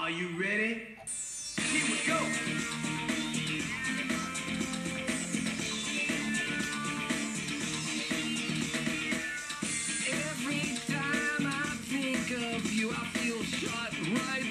Are you ready? Here we go. Every time I think of you, I feel shot right